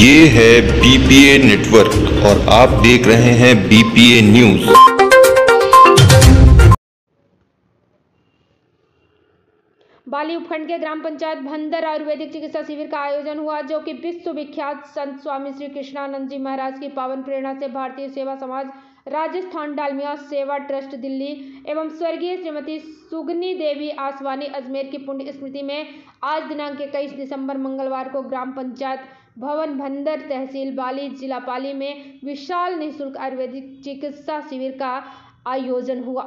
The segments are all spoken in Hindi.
ये है बीपीए नेटवर्क और आप देख रहे हैं बीपीए न्यूज़ बाली उपखंड के ग्राम पंचायत भंदर आयुर्वेदिक चिकित्सा शिविर का आयोजन हुआ, जो कि विश्व विख्यात संत स्वामी श्री कृष्णानंद जी महाराज की पावन प्रेरणा से भारतीय सेवा समाज, राजस्थान डालमिया सेवा ट्रस्ट, दिल्ली एवं स्वर्गीय श्रीमती सुगनी देवी आसवानी अजमेर की पुण्य स्मृति में आज दिनांक इक्कीस दिसंबर मंगलवार को ग्राम पंचायत भवन भंदर तहसील बाली जिला पाली में विशाल निःशुल्क आयुर्वेदिक चिकित्सा शिविर का आयोजन हुआ।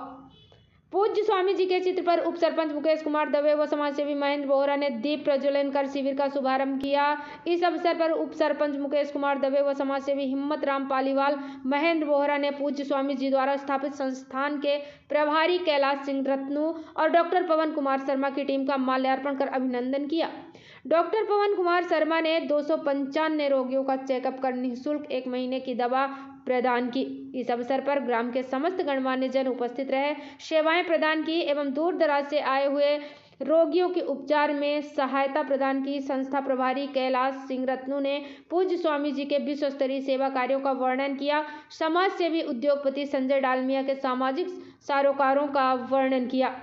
पूज्य स्वामी जी के चित्र पर उप सरपंच मुकेश कुमार दवे व समाजसेवी महेंद्र बोहरा ने दीप प्रज्वलन कर शिविर का शुभारंभ किया। इस अवसर पर उप सरपंच मुकेश कुमार दवे व समाजसेवी हिम्मत राम पालीवाल, महेंद्र बोहरा ने पूज्य स्वामी जी द्वारा स्थापित संस्थान के प्रभारी कैलाश सिंह रत्नू और डॉक्टर पवन कुमार शर्मा की टीम का माल्यार्पण कर अभिनंदन किया। डॉक्टर पवन कुमार शर्मा ने दो सौ पंचानवे रोगियों का चेकअप कर निःशुल्क एक महीने की दवा प्रदान की। इस अवसर पर ग्राम के समस्त गणमान्य जन उपस्थित रहे। सेवाएँ प्रदान की एवं दूर दराज से आए हुए रोगियों के उपचार में सहायता प्रदान की। संस्था प्रभारी कैलाश सिंह रत्नू ने पूज्य स्वामी जी के विश्व स्तरीय सेवा कार्यों का वर्णन किया। समाज सेवी उद्योगपति संजय डालमिया के सामाजिक सारोकारों का वर्णन किया।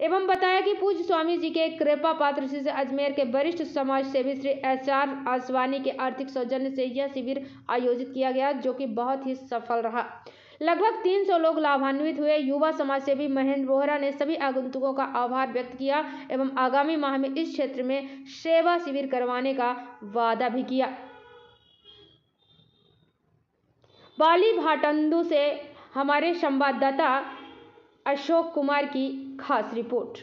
एवं बताया कि पूज्य स्वामी जी के कृपा पात्र श्री अजमेर के वरिष्ठ समाज सेवी श्री एच आर आसवानी के आर्थिक सौजन्य से यह शिविर आयोजित किया गया, जो कि बहुत ही सफल रहा। लगभग 300 लोग लाभान्वित हुए। युवा समाज सेवी महेंद्र बोहरा ने सभी आगंतुकों का आभार व्यक्त किया एवं आगामी माह में इस क्षेत्र में सेवा शिविर करवाने का वादा भी किया। बाली भाटंदू से हमारे संवाददाता अशोक कुमार की खास रिपोर्ट।